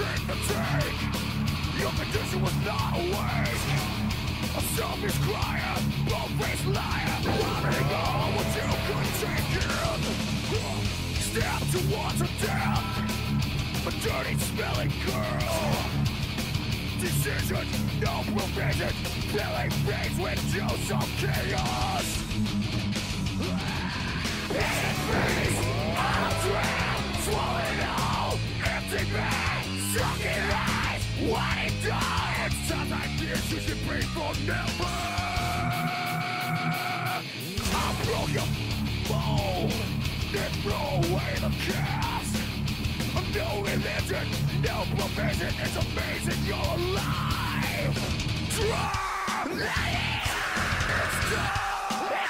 take Your condition was not a waste A selfish crier, bold-faced liar Wanting all what you couldn't take in Step towards a death A dirty smelling girl Decision, no provision Filling things with juice of chaos Hidden It's times like this you should pray for never I broke your mold Then throw away the cast no religion, no provision It's amazing you're alive Drop It's done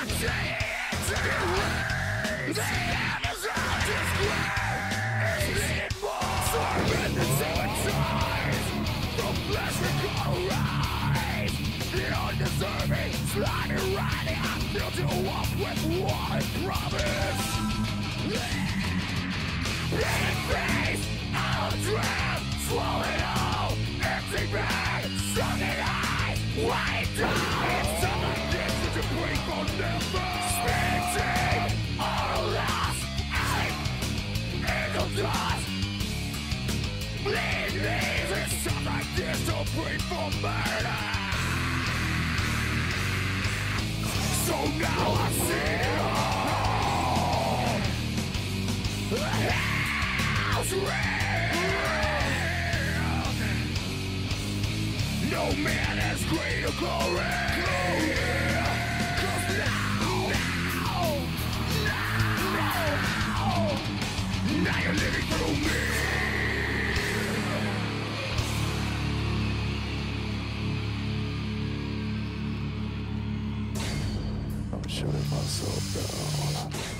It's it Erase The Amazon disgrace Needed more undeserving Slimy riding I filled you up with what I promised Hidden face, I'll drown, swallowing all, empty bag, sunken eyes, white die. It's time this that you break for never. Spinning, all lost, I'm angel dust. Bleed leaves, it's time like this to break for murder. So now I see it all. Hell's real. No man has greater glory. Cause now, now, now, now you're living through me. I'm shutting myself down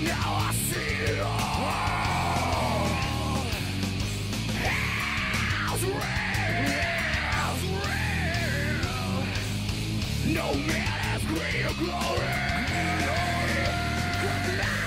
No man has greater glory. glory.